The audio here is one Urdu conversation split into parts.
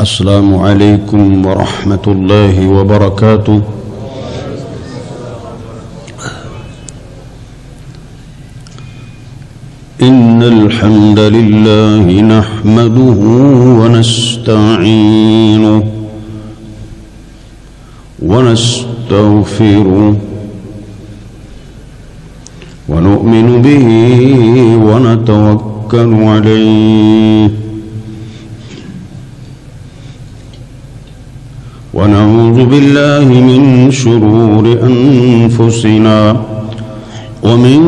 السلام عليكم ورحمة الله وبركاته. إن الحمد لله نحمده ونستعينه ونستغفره ونؤمن به ونتوكل عليه. ونعوذ بالله من شرور أنفسنا ومن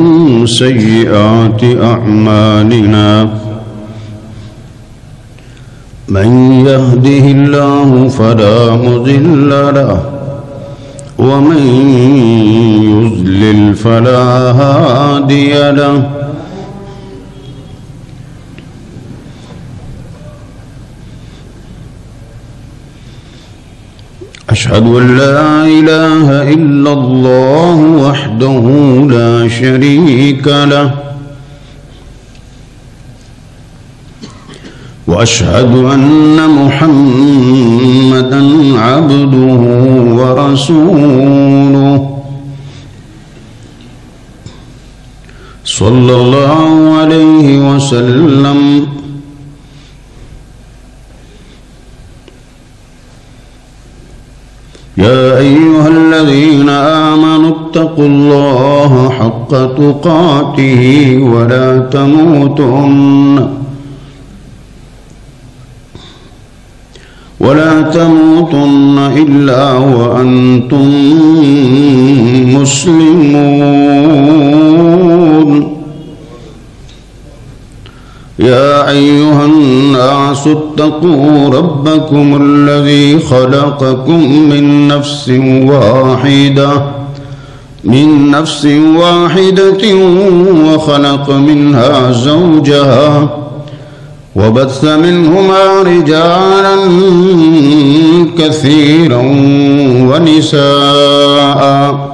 سيئات أعمالنا. من يهده الله فلا مضل له ومن يضلل فلا هادي له. أشهد أن لا إله إلا الله وحده لا شريك له وأشهد أن محمدا عبده ورسوله صلى الله عليه وسلم يا أيها الذين آمنوا اتقوا الله حق تقاته ولا تموتن ولا تموتن إلا وأنتم مسلمون يا أيها الناس اتقوا ربكم الذي خلقكم من نفس واحدة من نفس واحدة وخلق منها زوجها وبث منهما رجالا كثيرا ونساء.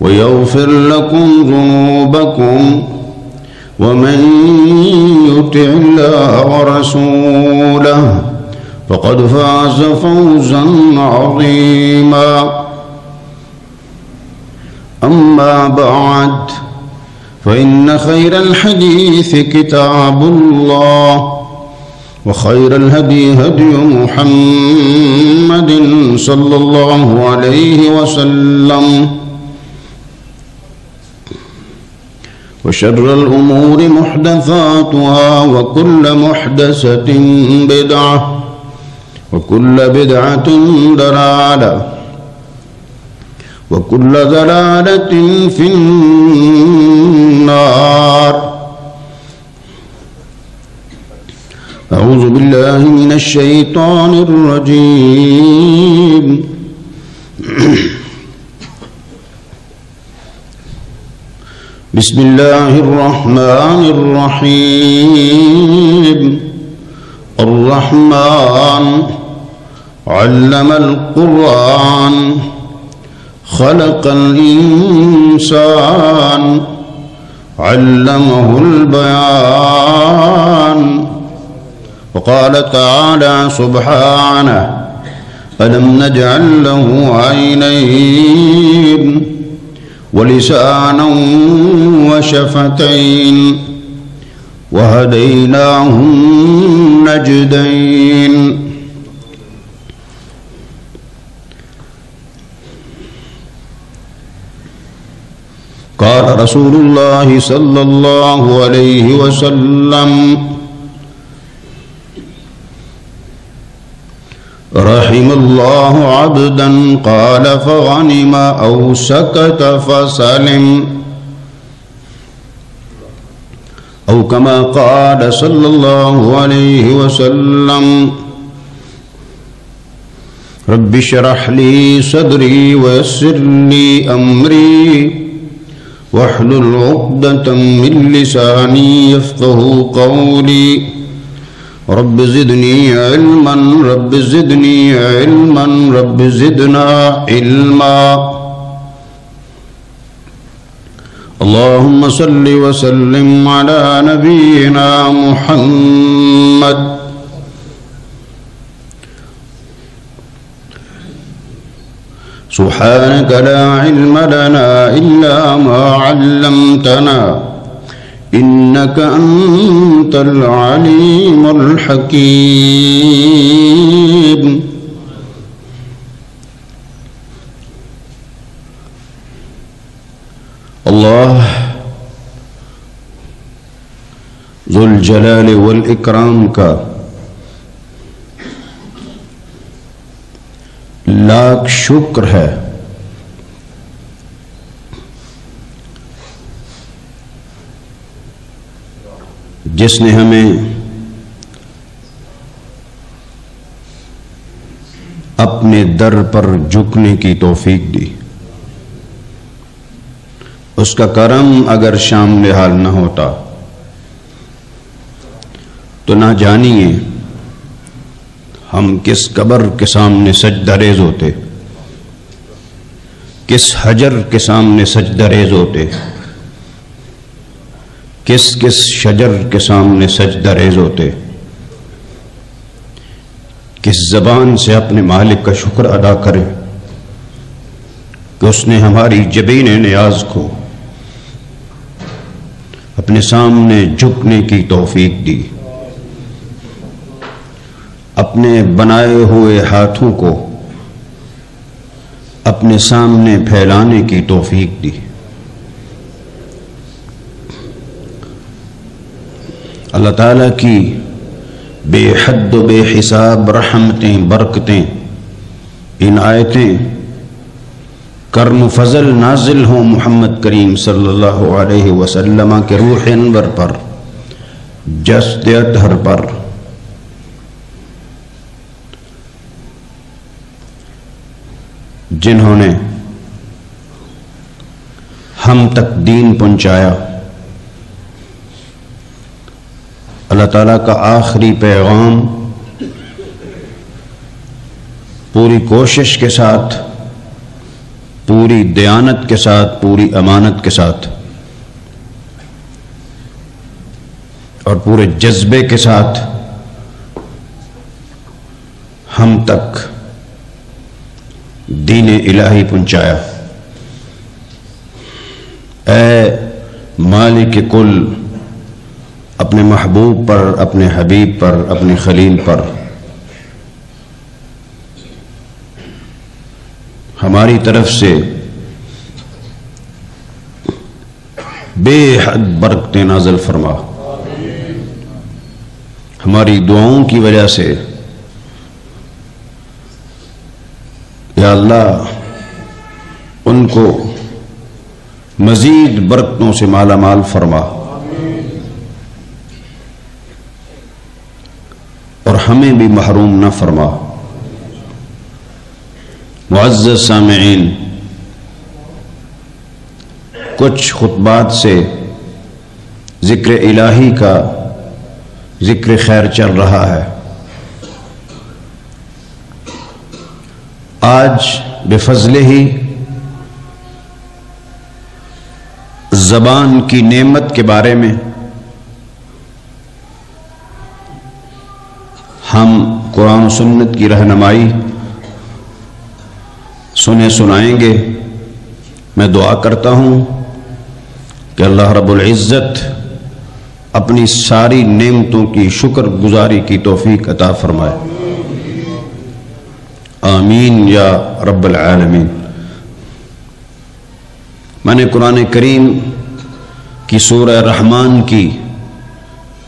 ويغفر لكم ذنوبكم ومن يطع الله ورسوله فقد فاز فوزا عظيما. أما بعد فإن خير الحديث كتاب الله وخير الهدي هدي محمد صلى الله عليه وسلم. وشر الأمور محدثاتها وكل محدثة بدعة وكل بدعة دلالة وكل ضلالة في النار. أعوذ بالله من الشيطان الرجيم. بسم الله الرحمن الرحيم. الرحمن علم القرآن خلق الإنسان علمه البيان. وقال تعالى سبحانه ألم نجعل له عينين؟ ولسانا وشفتين وهديناه النجدين قال رسول الله صلى الله عليه وسلم رحم الله عبدا قال فغنم أو سكت فسلم. أو كما قال صلى الله عليه وسلم رب اشرح لي صدري ويسر لي أمري واحلل عقدة من لساني يفقه قولي. رب زدني علما رب زدني علما رب زدنا علما. اللهم صل وسلم على نبينا محمد. سبحانك لا علم لنا إلا ما علمتنا. إنك أنت العليم الحكيم. الله ذو الجلال والإكرام کا لاکھ شکر ہے جس نے ہمیں اپنے در پر جھکنے کی توفیق دی۔ اس کا کرم اگر شام حال نہ ہوتا، تو نہ جانیے ہم کس قبر کے سامنے سجدہ ریز ہوتے، کس حجر کے سامنے سجدہ ریز ہوتے۔ کس کس شجر کے سامنے سجدہ ریز ہوتے؟ کس زبان سے اپنے مالک کا شکر ادا کرے؟ کہ اس نے ہماری جبین نیاز کو اپنے سامنے جھکنے کی توفیق دی۔ اپنے بنائے ہوئے ہاتھوں کو اپنے سامنے پھیلانے کی توفیق دی۔ اللہ تعالیٰ کی بے حد و بے حساب رحمتیں، برکتیں، عنایتیں، کرم و فضل نازل ہوں محمد کریم صلی اللہ علیہ وسلم کے روح انور پر جسد اطہر پر۔ جنہوں نے ہم تک دین پہنچایا۔ اللہ تعالیٰ کا آخری پیغام پوری کوشش کے ساتھ، پوری دیانت کے ساتھ، پوری امانت کے ساتھ اور پورے جذبے کے ساتھ ہم تک دین الہی پہنچایا۔ اے مالک کل اپنے محبوب پر، اپنے حبیب پر، اپنے خلیل پر۔ ہماری طرف سے بے حد برکت نازل فرما۔ ہماری دعاؤں کی وجہ سے یا اللہ، ان کو مزید برکتوں سے مالا مال فرما اور ہمیں بھی محروم نہ فرما معزز سامعین، کچھ خطبات سے ذکر الہی کا ذکر خیر چل رہا ہے۔ آج بے ہی زبان کی نعمت کے بارے میں ہم قرآن و سنت کی رہنمائی سنے سنائیں گے۔ میں دعا کرتا ہوں کہ اللہ رب العزت اپنی ساری نعمتوں کی شکر گزاری کی توفیق عطا فرمائے۔ آمین یا رب العالمین۔ میں نے قرآن کریم کی سورہ رحمان کی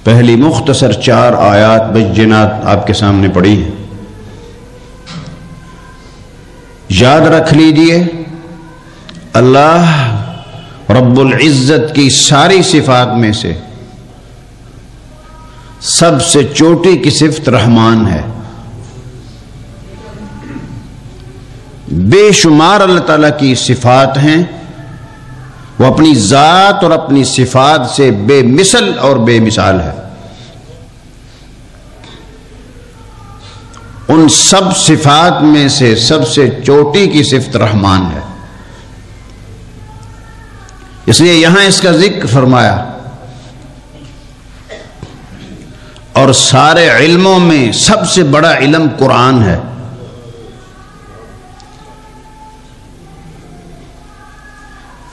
پہلی مختصر چار آیات بجنات آپ کے سامنے پڑھی ہیں۔ یاد رکھ لیجیے، اللہ رب العزت کی ساری صفات میں سے سب سے چوٹی کی صفت رحمان ہے۔ بے شمار اللہ تعالیٰ کی صفات ہیں۔ وہ اپنی ذات اور اپنی صفات سے بے مثل اور بے مثال ہے۔ ان سب صفات میں سے سب سے چوٹی کی صفت رحمان ہے۔ اس لیے یہاں اس کا ذکر فرمایا۔ اور سارے علموں میں سب سے بڑا علم قرآن ہے۔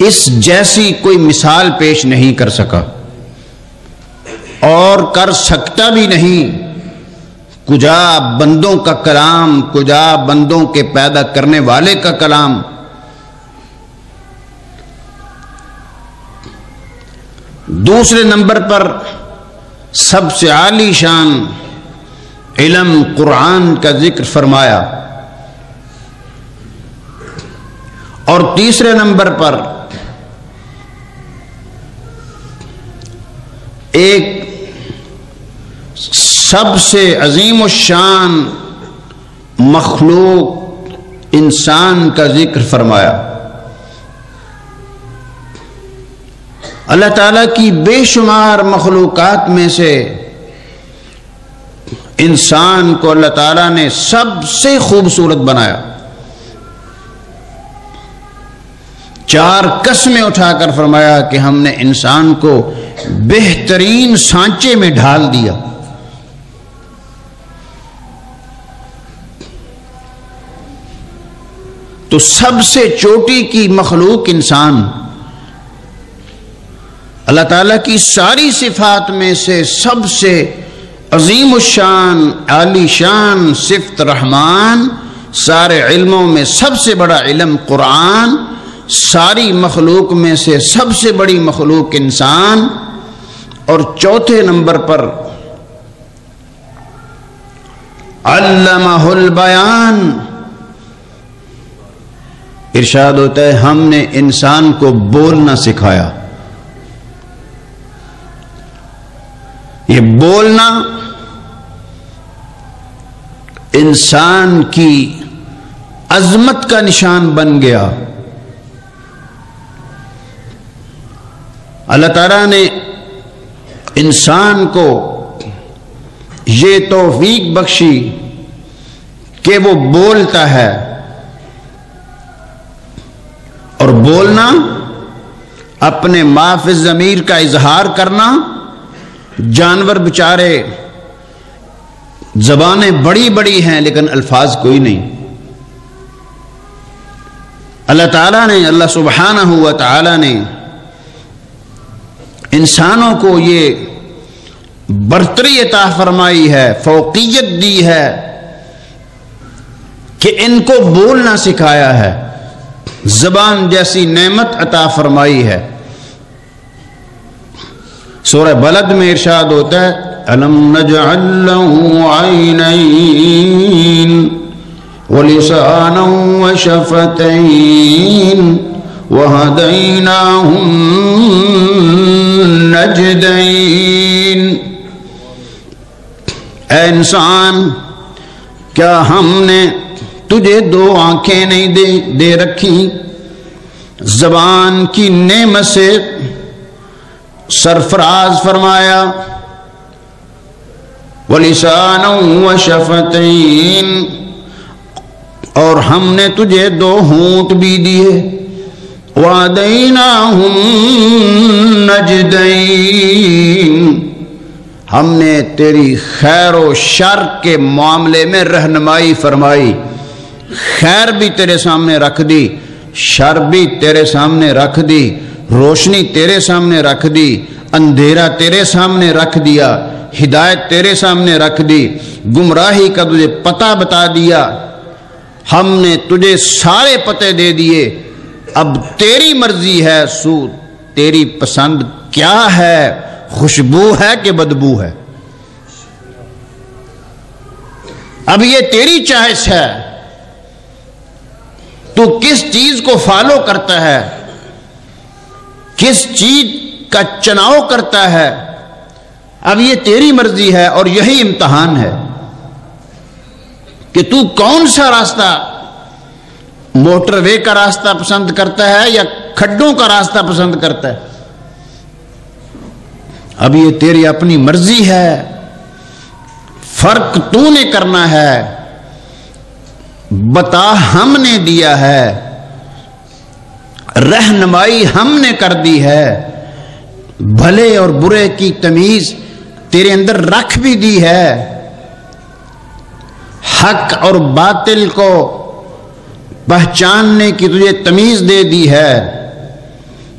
اس جیسی کوئی مثال پیش نہیں کر سکا اور کر سکتا بھی نہیں۔ کجا بندوں کا کلام، کجا بندوں کے پیدا کرنے والے کا کلام۔ دوسرے نمبر پر سب سے عالی شان علم قرآن کا ذکر فرمایا۔ اور تیسرے نمبر پر ایک سب سے عظیم الشان مخلوق انسان کا ذکر فرمایا۔ اللہ تعالیٰ کی بے شمار مخلوقات میں سے انسان کو اللہ تعالیٰ نے سب سے خوبصورت بنایا۔ چار قسمیں اٹھا کر فرمایا کہ ہم نے انسان کو بہترین سانچے میں ڈھال دیا۔ تو سب سے چوٹی کی مخلوق انسان۔ اللہ تعالیٰ کی ساری صفات میں سے سب سے عظیم الشان، عالی شان صفت رحمان، سارے علموں میں سب سے بڑا علم قرآن۔ ساری مخلوق میں سے سب سے بڑی مخلوق انسان اور چوتھے نمبر پر علامہ البیان۔ ارشاد ہوتا ہے، ہم نے انسان کو بولنا سکھایا۔ یہ بولنا انسان کی عظمت کا نشان بن گیا۔ اللہ تعالیٰ نے انسان کو یہ توفیق بخشی کہ وہ بولتا ہے اور بولنا اپنے معاف ضمیر کا اظہار کرنا جانور بچارے زبانیں بڑی بڑی ہیں لیکن الفاظ کوئی نہیں۔ اللہ تعالیٰ نے، اللہ سبحانہ ہوا تعالیٰ نے انسانوں کو یہ برتری عطا فرمائی ہے، فوقیت دی ہے کہ ان کو بولنا سکھایا ہے۔ زبان جیسی نعمت عطا فرمائی ہے۔ سورہ بلد میں ارشاد ہوتا ہے، الم نجعل له عينين ولسانا وشفتين وهديناهم النجدين اے انسان، کیا ہم نے تجھے دو آنکھیں نہیں دے دے رکھی؟ زبان کی نعمت سے سرفراز فرمایا ولیسان و شفتین اور ہم نے تجھے دو ہونٹ بھی دیے۔ وَعَدَيْنَاهُمْ نَجْدَيْن۔ ہم نے تیری خیر و شر کے معاملے میں رہنمائی فرمائی۔ خیر بھی تیرے سامنے رکھ دی، شر بھی تیرے سامنے رکھ دی، روشنی تیرے سامنے رکھ دی، اندھیرا تیرے سامنے رکھ دیا، ہدایت تیرے سامنے رکھ دی، گمراہی کا تجھے پتہ بتا دیا۔ ہم نے تجھے سارے پتے دے دیے۔ اب تیری مرضی ہے سو تیری پسند کیا ہے؟ خوشبو ہے کہ بدبو ہے؟ اب یہ تیری چاہش ہے۔ تو کس چیز کو فالو کرتا ہے؟ کس چیز کا چناؤ کرتا ہے؟ اب یہ تیری مرضی ہے اور یہی امتحان ہے کہ تو کون سا راستہ موٹر وے کا راستہ پسند کرتا ہے یا کھڈوں کا راستہ پسند کرتا ہے؟ اب یہ تیری اپنی مرضی ہے۔ فرق تو نے کرنا ہے۔ بتا ہم نے دیا ہے۔ رہنمائی ہم نے کر دی ہے۔ بھلے اور برے کی تمیز تیرے اندر رکھ بھی دی ہے۔ حق اور باطل کو پہچاننے کی تجھے تمیز دے دی ہے۔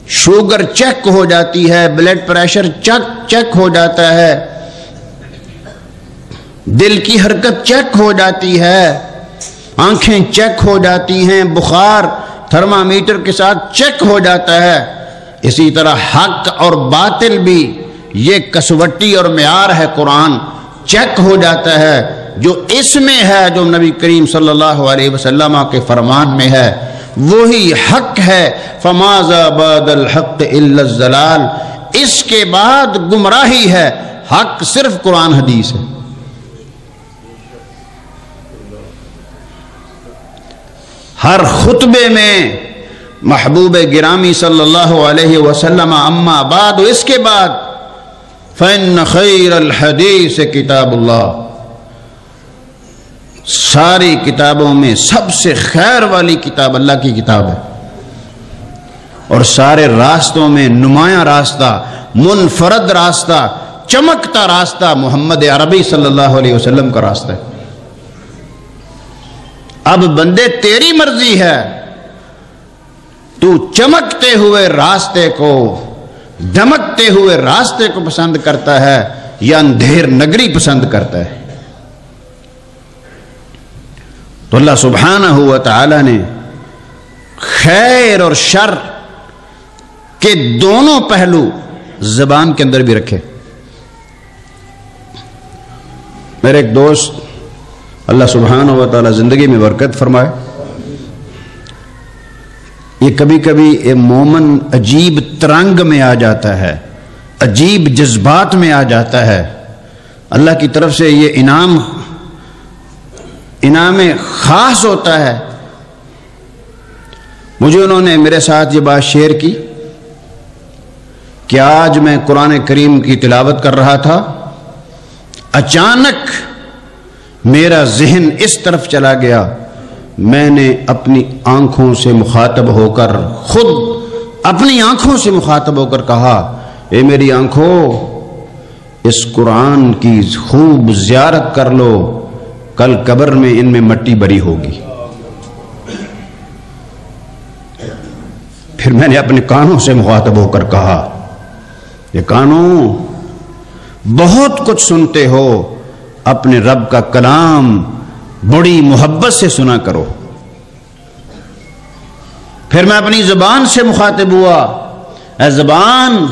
شوگر چیک ہو جاتی ہے، بلڈ پریشر چیک چیک ہو جاتا ہے۔ دل کی حرکت چیک ہو جاتی ہے۔ آنکھیں چیک ہو جاتی ہیں، بخار تھرمامیٹر کے ساتھ چیک ہو جاتا ہے۔ اسی طرح حق اور باطل بھی، یہ کسوٹی اور معیار ہے قرآن، چیک ہو جاتا ہے۔ جو اس میں ہے جو نبی کریم صلی اللہ علیہ وسلم کے فرمان میں ہے، وہی حق ہے۔ فماز بعد الحق الا الزلال۔ اس کے بعد گمراہی ہے۔ حق صرف قرآن حدیث ہے۔ ہر خطبے میں محبوب گرامی صلی اللہ علیہ وسلم، اما بعد، اس کے بعد فن خیر الحدیث کتاب اللہ ساری کتابوں میں سب سے خیر والی کتاب اللہ کی کتاب ہے۔ اور سارے راستوں میں نمایاں راستہ، منفرد راستہ، چمکتا راستہ محمد عربی صلی اللہ علیہ وسلم کا راستہ ہے۔ اب بندے تیری مرضی ہے، تو چمکتے ہوئے راستے کو دمکتے ہوئے راستے کو پسند کرتا ہے یا اندھیر نگری پسند کرتا ہے۔ تو اللہ سبحانہ ہوا تعالی نے خیر اور شر کے دونوں پہلو زبان کے اندر بھی رکھے۔ میرے ایک دوست اللہ سبحانہ و تعالی زندگی میں برکت فرمائے۔ یہ کبھی کبھی یہ مومن عجیب ترنگ میں آ جاتا ہے، عجیب جذبات میں آ جاتا ہے۔ اللہ کی طرف سے یہ انعام انعام خاص ہوتا ہے۔ مجھے انہوں نے میرے ساتھ یہ بات شیئر کی کہ آج میں قرآن کریم کی تلاوت کر رہا تھا۔ اچانک میرا ذہن اس طرف چلا گیا۔ میں نے اپنی آنکھوں سے مخاطب ہو کر خود اپنی آنکھوں سے مخاطب ہو کر کہا، اے میری آنکھوں، اس قرآن کی خوب زیارت کر لو۔ کل قبر میں ان میں مٹی بری ہوگی۔ پھر میں نے اپنے کانوں سے مخاطب ہو کر کہا، یہ کانوں، بہت کچھ سنتے ہو، اپنے رب کا کلام بڑی محبت سے سنا کرو۔ پھر میں اپنی زبان سے مخاطب ہوا، اے زبان،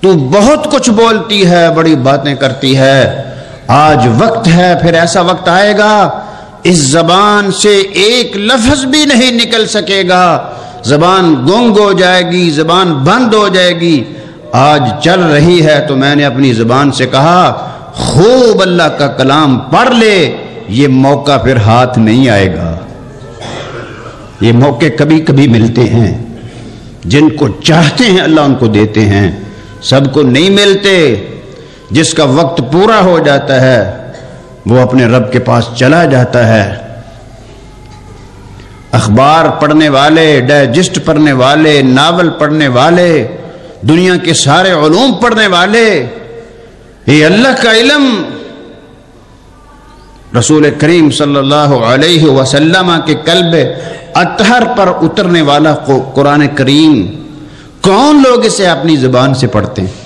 تو بہت کچھ بولتی ہے، بڑی باتیں کرتی ہے آج وقت ہے، پھر ایسا وقت آئے گا، اس زبان سے ایک لفظ بھی نہیں نکل سکے گا۔ زبان گنگ ہو جائے گی، زبان بند ہو جائے گی۔ آج چل رہی ہے تو میں نے اپنی زبان سے کہا، خوب اللہ کا کلام پڑھ لے، یہ موقع پھر ہاتھ نہیں آئے گا۔ یہ موقع کبھی کبھی ملتے ہیں۔ جن کو چاہتے ہیں، اللہ ان کو دیتے ہیں۔ سب کو نہیں ملتے۔ جس کا وقت پورا ہو جاتا ہے، وہ اپنے رب کے پاس چلا جاتا ہے۔ اخبار پڑھنے والے، ڈائجسٹ پڑھنے والے، ناول پڑھنے والے، دنیا کے سارے علوم پڑھنے والے، یہ اللہ کا علم۔ رسول کریم صلی اللہ علیہ وسلم کے قلب اطہر پر اترنے والا قرآن کریم، کون لوگ اسے اپنی زبان سے پڑھتے ہیں؟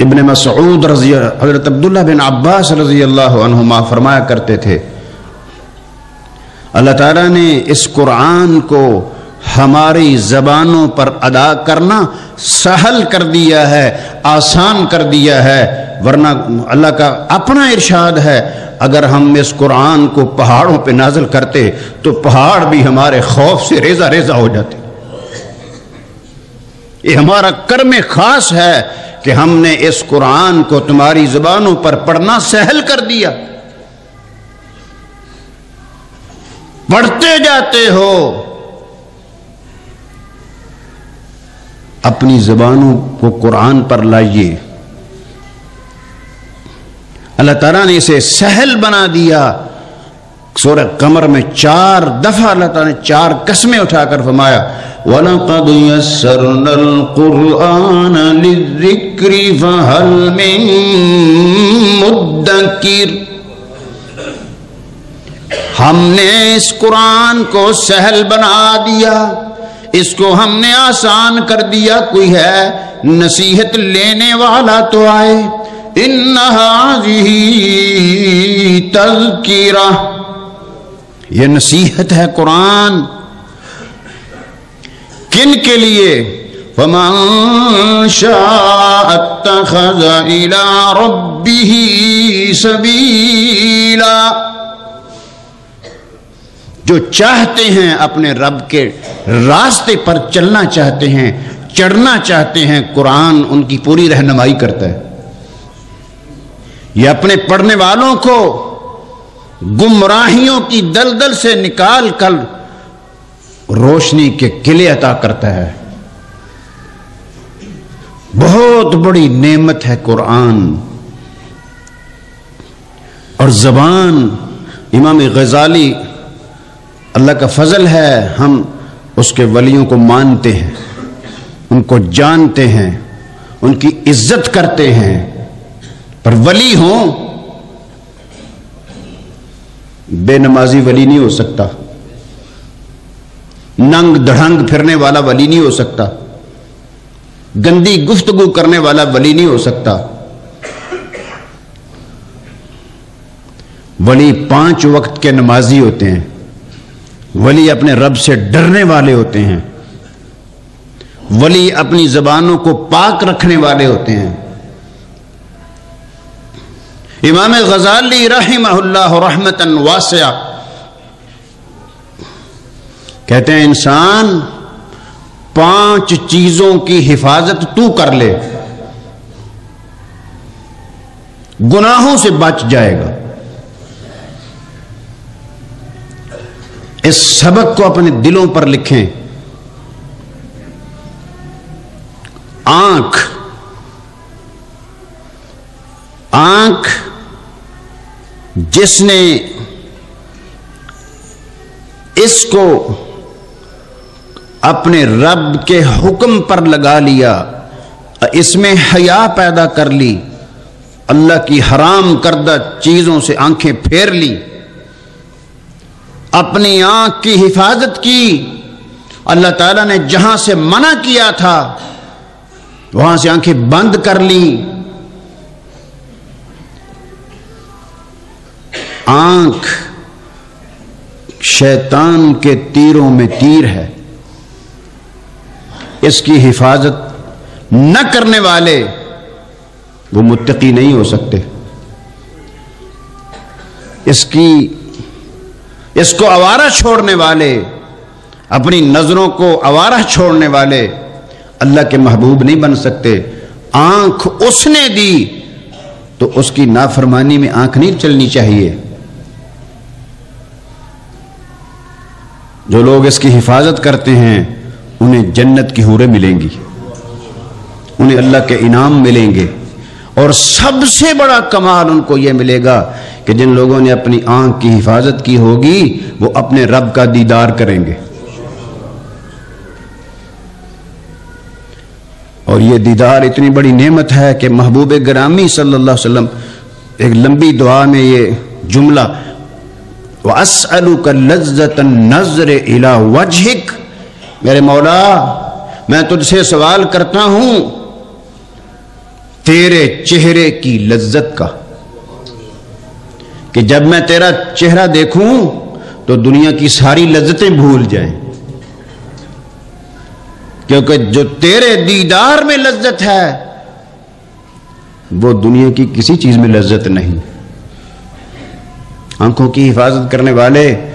ابن مسعود رضی حضرت عبداللہ بن عباس رضی اللہ عنہما فرمایا کرتے تھے، اللہ تعالیٰ نے اس قرآن کو ہماری زبانوں پر ادا کرنا سہل کر دیا ہے، آسان کر دیا ہے، ورنہ اللہ کا اپنا ارشاد ہے، اگر ہم اس قرآن کو پہاڑوں پہ نازل کرتے تو پہاڑ بھی ہمارے خوف سے ریزہ ریزہ ہو جاتے۔ یہ ہمارا کرم خاص ہے کہ ہم نے اس قرآن کو تمہاری زبانوں پر پڑھنا سہل کر دیا۔ پڑھتے جاتے ہو۔ اپنی زبانوں کو قرآن پر لائیے۔ اللہ تعالیٰ نے اسے سہل بنا دیا۔ سورہ قمر میں چار دفعہ اللہ تعالیٰ نے چار قسمیں اٹھا کر فرمایا۔ وَلَقَدْ يَسَّرْنَا الْقُرْآنَ لِلذِّكْرِ فَهَلْ مِن مُدَّكِرِ۔ ہم نے اس قرآن کو سہل بنا دیا، اس کو ہم نے آسان کر دیا، کوئی ہے نصیحت لینے والا تو آئے۔ تذکیرہ یہ نصیحت ہے قرآن۔ کن کے لیے؟ فمن شاء اتخذ الى ربه سبیلا جو چاہتے ہیں اپنے رب کے راستے پر چلنا چاہتے ہیں، چڑھنا چاہتے ہیں، قرآن ان کی پوری رہنمائی کرتا ہے۔ یہ اپنے پڑھنے والوں کو گمراہیوں کی دلدل سے نکال کر روشنی کے قلعے عطا کرتا ہے۔ بہت بڑی نعمت ہے قرآن۔ اور زبان، امام غزالی، اللہ کا فضل ہے، ہم اس کے ولیوں کو مانتے ہیں، ان کو جانتے ہیں، ان کی عزت کرتے ہیں۔ پر ولی ہوں، بے نمازی ولی نہیں ہو سکتا۔ ننگ دڑھنگ پھرنے والا ولی نہیں ہو سکتا۔ گندی گفتگو کرنے والا ولی نہیں ہو سکتا۔ ولی پانچ وقت کے نمازی ہوتے ہیں۔ ولی اپنے رب سے ڈرنے والے ہوتے ہیں۔ ولی اپنی زبانوں کو پاک رکھنے والے ہوتے ہیں۔ امام غزالی رحمہ اللہ رحمت واسعہ کہتے ہیں، انسان پانچ چیزوں کی حفاظت تو کر لے، گناہوں سے بچ جائے گا۔ اس سبق کو اپنے دلوں پر لکھیں۔ آنکھ آنکھ جس نے اس کو اپنے رب کے حکم پر لگا لیا، اس میں حیا پیدا کر لی، اللہ کی حرام کردہ چیزوں سے آنکھیں پھیر لی۔ اپنی آنکھ کی حفاظت کی۔ اللہ تعالیٰ نے جہاں سے منع کیا تھا، وہاں سے آنکھیں بند کر لی۔ آنکھ شیطان کے تیروں میں تیر ہے۔ اس کی حفاظت نہ کرنے والے وہ متقی نہیں ہو سکتے۔ اس کی اس کو آوارہ چھوڑنے والے، اپنی نظروں کو آوارہ چھوڑنے والے اللہ کے محبوب نہیں بن سکتے۔ آنکھ اس نے دی تو اس کی نافرمانی میں آنکھ نہیں چلنی چاہیے۔ جو لوگ اس کی حفاظت کرتے ہیں انہیں جنت کی حوریں ملیں گی۔ انہیں اللہ کے انعام ملیں گے۔ اور سب سے بڑا کمال ان کو یہ ملے گا کہ جن لوگوں نے اپنی آنکھ کی حفاظت کی ہوگی، وہ اپنے رب کا دیدار کریں گے۔ اور یہ دیدار اتنی بڑی نعمت ہے کہ محبوب گرامی صلی اللہ علیہ وسلم ایک لمبی دعا میں یہ جملہ، وَأَسْأَلُكَ لَذَّةً نَظْرِ إِلَى وَجْهِكَ میرے مولا، میں تجھ سے سوال کرتا ہوں، تیرے چہرے کی لذت کا۔ کہ جب میں تیرا چہرہ دیکھوں، تو دنیا کی ساری لذتیں بھول جائیں۔ کیونکہ جو تیرے دیدار میں لذت ہے، وہ دنیا کی کسی چیز میں لذت نہیں۔ آنکھوں کی حفاظت کرنے والے،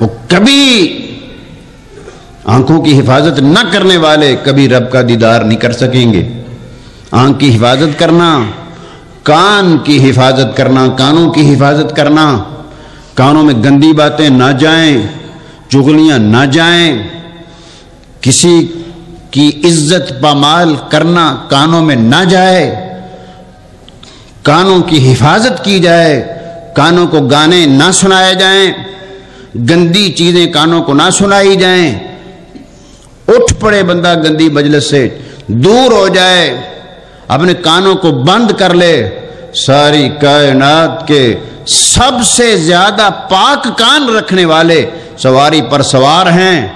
وہ کبھی آنکھوں کی حفاظت نہ کرنے والے کبھی رب کا دیدار نہیں کر سکیں گے۔ آنکھ کی حفاظت کرنا، کان کی حفاظت کرنا، کانوں کی حفاظت کرنا۔ کانوں میں گندی باتیں نہ جائیں، چغلیاں نہ جائیں۔ کسی کی عزت پامال کرنا کانوں میں نہ جائے۔ کانوں کی حفاظت کی جائے، کانوں کو گانے نہ سنائے جائیں۔ گندی چیزیں کانوں کو نہ سنائی جائیں۔ اٹھ پڑے بندہ گندی مجلس سے، دور ہو جائے، اپنے کانوں کو بند کر لے۔ ساری کائنات کے سب سے زیادہ پاک کان رکھنے والے سواری پر سوار ہیں۔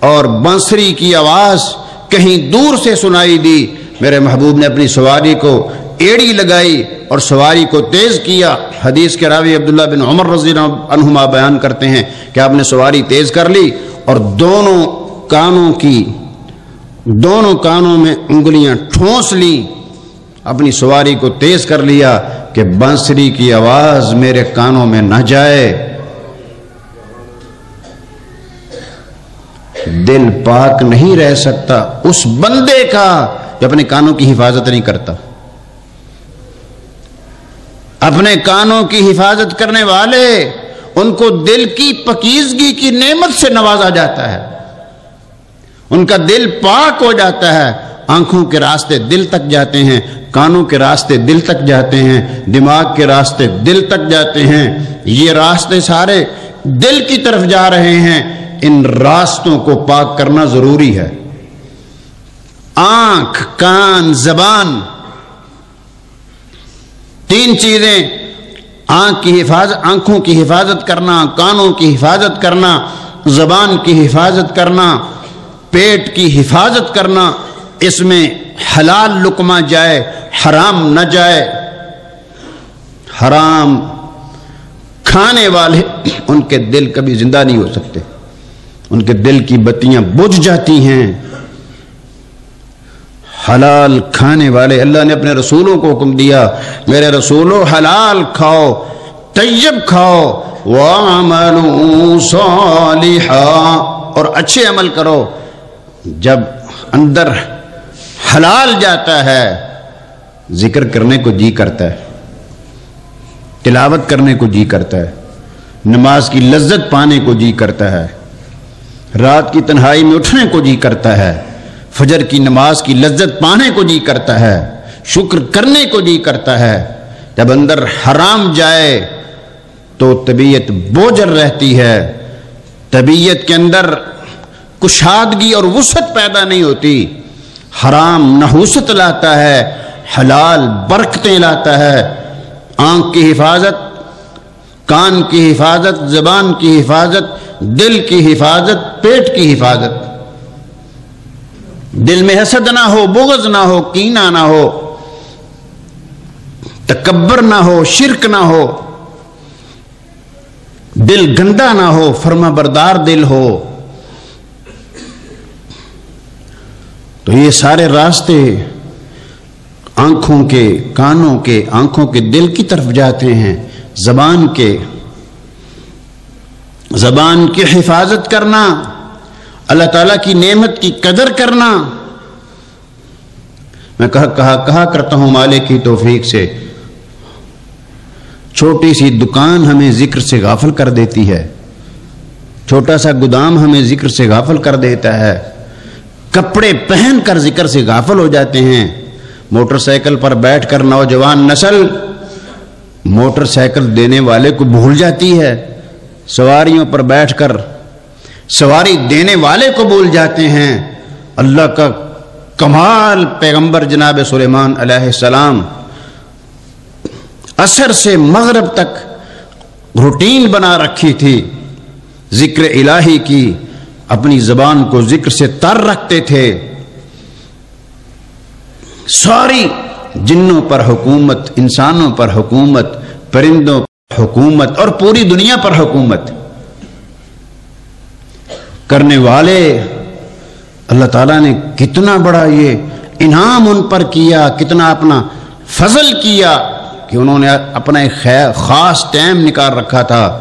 اور بنسری کی آواز کہیں دور سے سنائی دی۔ میرے محبوب نے اپنی سواری کو ایڑی لگائی اور سواری کو تیز کیا۔ حدیث کے راوی عبداللہ بن عمر رضی اللہ عنہما بیان کرتے ہیں کہ آپ نے سواری تیز کر لی اور دونوں کانوں کی، دونوں کانوں میں انگلیاں ٹھونس لی اپنی سواری کو تیز کر لیا کہ بانسری کی آواز میرے کانوں میں نہ جائے۔ دل پاک نہیں رہ سکتا اس بندے کا جو اپنے کانوں کی حفاظت نہیں کرتا۔ اپنے کانوں کی حفاظت کرنے والے، ان کو دل کی پکیزگی کی نعمت سے نوازا جاتا ہے۔ ان کا دل پاک ہو جاتا ہے۔ آنکھوں کے راستے دل تک جاتے ہیں، کانوں کے راستے دل تک جاتے ہیں، دماغ کے راستے دل تک جاتے ہیں۔ یہ راستے سارے دل کی طرف جا رہے ہیں۔ ان راستوں کو پاک کرنا ضروری ہے۔ آنکھ، کان، زبان، تین چیزیں۔ آنکھ کی حفاظت، آنکھوں کی حفاظت کرنا، کانوں کی حفاظت کرنا، زبان کی حفاظت کرنا۔ پیٹ کی حفاظت کرنا اس میں حلال لکما جائے، حرام نہ جائے۔ حرام کھانے والے ان کے دل کبھی زندہ نہیں ہو سکتے۔ ان کے دل کی بتیاں بجھ جاتی ہیں۔ حلال کھانے والے، اللہ نے اپنے رسولوں کو حکم دیا، میرے رسولوں حلال کھاؤ، طیب کھاؤ وَعَمَلُوا صَالِحًا اور اچھے عمل کرو۔ جب اندر حلال جاتا ہے، ذکر کرنے کو جی کرتا ہے، تلاوت کرنے کو جی کرتا ہے، نماز کی لذت پانے کو جی کرتا ہے، رات کی تنہائی میں اٹھنے کو جی کرتا ہے، فجر کی نماز کی لذت پانے کو جی کرتا ہے، شکر کرنے کو جی کرتا ہے۔ جب اندر حرام جائے تو طبیعت بوجر رہتی ہے، طبیعت کے اندر کشادگی اور وسعت پیدا نہیں ہوتی۔ حرام نحوست لاتا ہے، حلال برکتیں لاتا ہے۔ آنکھ کی حفاظت، کان کی حفاظت، زبان کی حفاظت، دل کی حفاظت، پیٹ کی حفاظت۔ دل میں حسد نہ ہو، بغض نہ ہو، کینہ نہ ہو۔ تکبر نہ ہو، شرک نہ ہو۔ دل گندا نہ ہو، فرما بردار دل ہو۔ تو یہ سارے راستے آنکھوں کے، کانوں کے، آنکھوں کے دل کی طرف جاتے ہیں، زبان کے، زبان کی حفاظت کرنا، اللہ تعالیٰ کی نعمت کی قدر کرنا۔ میں کہا کہا کہا کرتا ہوں مالک کی توفیق سے۔ چھوٹی سی دکان ہمیں ذکر سے غافل کر دیتی ہے۔ چھوٹا سا گودام ہمیں ذکر سے غافل کر دیتا ہے۔ کپڑے پہن کر ذکر سے غافل ہو جاتے ہیں۔ موٹر سائیکل پر بیٹھ کر نوجوان نسل موٹر سائیکل دینے والے کو بھول جاتی ہے۔ سواریوں پر بیٹھ کر سواری دینے والے کو بھول جاتے ہیں۔ اللہ کا کمال پیغمبر جناب سلیمان علیہ السلام اثر سے مغرب تک روٹین بنا رکھی تھی۔ ذکر الہی کی اپنی زبان کو ذکر سے تر رکھتے تھے۔ ساری جنوں پر حکومت، انسانوں پر حکومت، پرندوں پر حکومت اور پوری دنیا پر حکومت۔ کرنے والے، اللہ تعالیٰ نے کتنا بڑا یہ انعام ان پر کیا، کتنا اپنا فضل کیا کہ انہوں نے اپنا ایک خاص ٹائم نکال رکھا تھا۔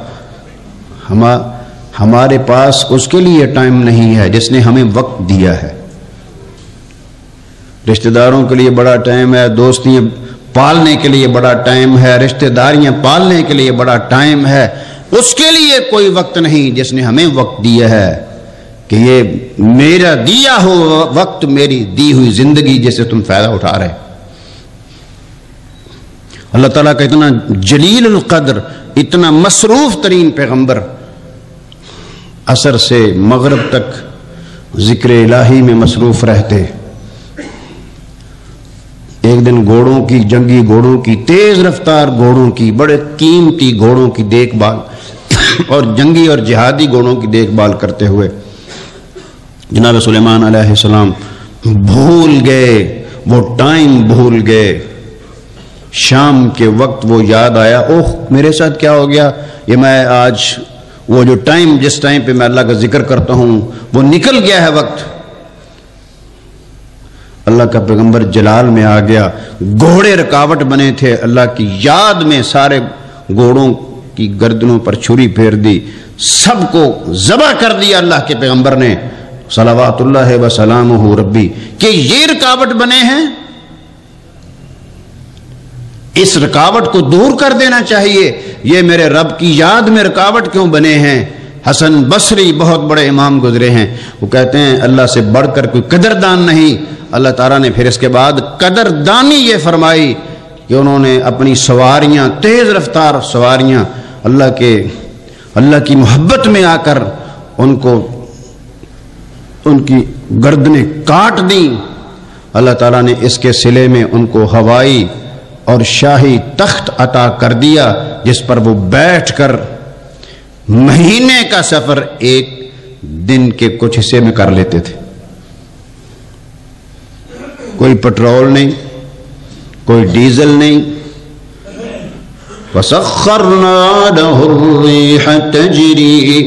ہمارے پاس اس کے لیے ٹائم نہیں ہے جس نے ہمیں وقت دیا ہے۔ رشتہ داروں کے لیے بڑا ٹائم ہے، دوستیاں پالنے کے لیے بڑا ٹائم ہے، رشتہ داریاں پالنے کے لیے بڑا ٹائم ہے۔ اس کے لیے کوئی وقت نہیں جس نے ہمیں وقت دیا ہے۔ کہ یہ میرا دیا ہو وقت میری دی ہوئی زندگی جسے تم فائدہ اٹھا رہے۔ اللہ تعالیٰ کا اتنا جلیل القدر، اتنا مصروف ترین پیغمبر اثر سے مغرب تک ذکر الہی میں مصروف رہتے۔ ایک دن گھوڑوں کی، جنگی گھوڑوں کی، تیز رفتار گھوڑوں کی، بڑے قیمتی گھوڑوں کی دیکھ بھال اور جنگی اور جہادی گھوڑوں کی دیکھ بھال کرتے ہوئے جناب سلیمان علیہ السلام بھول گئے۔ وہ ٹائم بھول گئے۔ شام کے وقت وہ یاد آیا، اوہ، میرے ساتھ کیا ہو گیا؟ یہ میں آج وہ جو ٹائم جس ٹائم پہ میں اللہ کا ذکر کرتا ہوں، وہ نکل گیا ہے وقت۔ اللہ کا پیغمبر جلال میں آ گیا۔ گھوڑے رکاوٹ بنے تھے۔ اللہ کی یاد میں سارے گھوڑوں کی گردنوں پر چھری پھیر دی۔ سب کو ذبح کر دیا اللہ کے پیغمبر نے۔ صلوات اللہ وسلام ربی۔ کہ یہ رکاوٹ بنے ہیں؟ اس رکاوٹ کو دور کر دینا چاہیے۔ یہ میرے رب کی یاد میں رکاوٹ کیوں بنے ہیں؟ حسن بصری بہت بڑے امام گزرے ہیں۔ وہ کہتے ہیں، اللہ سے بڑھ کر کوئی قدردان نہیں۔ اللہ تعالیٰ نے پھر اس کے بعد قدر دانی یہ فرمائی کہ انہوں نے اپنی سواریاں، تیز رفتار سواریاں اللہ کے، اللہ کی محبت میں آ کر ان کو، ان کی گردنیں کاٹ دیں۔ اللہ تعالیٰ نے اس کے سلے میں ان کو ہوائی اور شاہی تخت عطا کر دیا، جس پر وہ بیٹھ کر مہینے کا سفر ایک دن کے کچھ حصے میں کر لیتے تھے۔ کوئی پٹرول نہیں، کوئی ڈیزل نہیں۔ فسخرنا له الريح تجري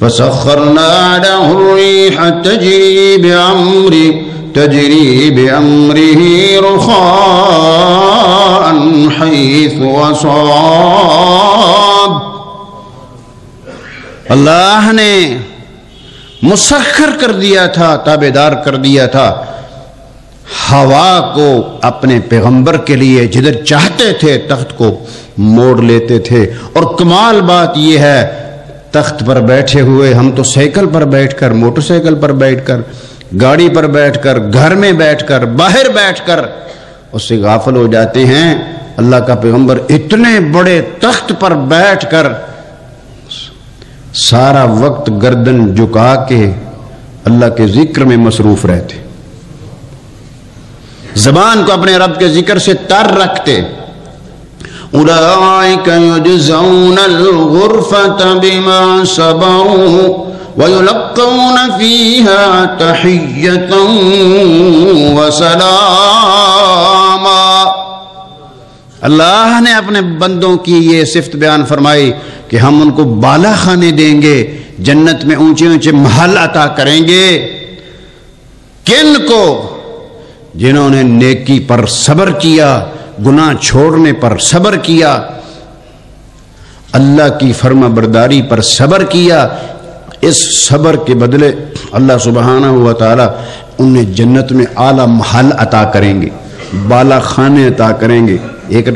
فسخرنا له الريح تجري بأمره۔ تجري بأمره رخاء حيث وصاب۔ اللہ نے مسخر کر دیا تھا تابے دار کر دیا تھا۔ ہوا کو اپنے پیغمبر کے لیے جدھر چاہتے تھے، تخت کو موڑ لیتے تھے۔ اور کمال بات یہ ہے، تخت پر بیٹھے ہوئے ہم تو سائیکل پر بیٹھ کر، موٹر سائیکل پر بیٹھ کر گاڑی پر بیٹھ کر، گھر میں بیٹھ کر، باہر بیٹھ کر اس سے غافل ہو جاتے ہیں۔ اللہ کا پیغمبر اتنے بڑے تخت پر بیٹھ کر سارا وقت گردن جھکا کے اللہ کے ذکر میں مصروف رہتے۔ زبان کو اپنے رب کے ذکر سے تر رکھتے۔ اولئک یجزون الغرفة بما صبروا ويلقون فيها تحية وسلاما۔ اللہ نے اپنے بندوں کی یہ صفت بیان فرمائی کہ ہم ان کو بالا خانے دیں گے، جنت میں اونچے اونچے محل عطا کریں گے۔ کن کو؟ جنہوں نے نیکی پر صبر کیا گناہ چھوڑنے پر صبر کیا، اللہ کی فرما برداری پر صبر کیا، اس صبر کے بدلے اللہ سبحانہ ہوا تعالیٰ انہیں جنت میں اعلیٰ محل عطا کریں گے، بالا خانے عطا کریں گے۔ ایک